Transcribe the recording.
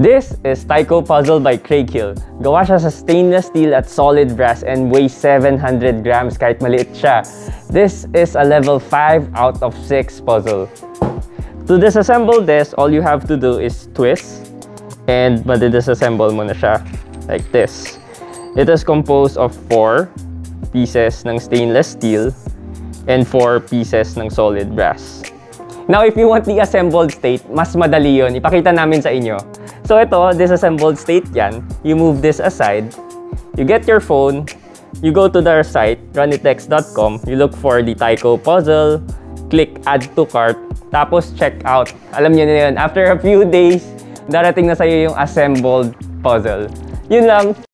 This is Tycho Puzzle by Craig Hill. Gawa siya sa stainless steel at solid brass and weighs 700 grams kahit maliit siya. This is a level 5 out of 6 puzzle. To disassemble this, all you have to do is twist and madidisassemble mo na siya like this. It is composed of 4 pieces ng stainless steel and 4 pieces ng solid brass. Now, if you want the assembled state, mas madali yon. Ipakita namin sa inyo. So ito, disassembled state yan. You move this aside. You get your phone. You go to their site, runitex.com. You look for the Tycho puzzle. Click add to cart. Tapos check out. Alam niyo na yun. After a few days, darating na sa'yo yung assembled puzzle. Yun lang.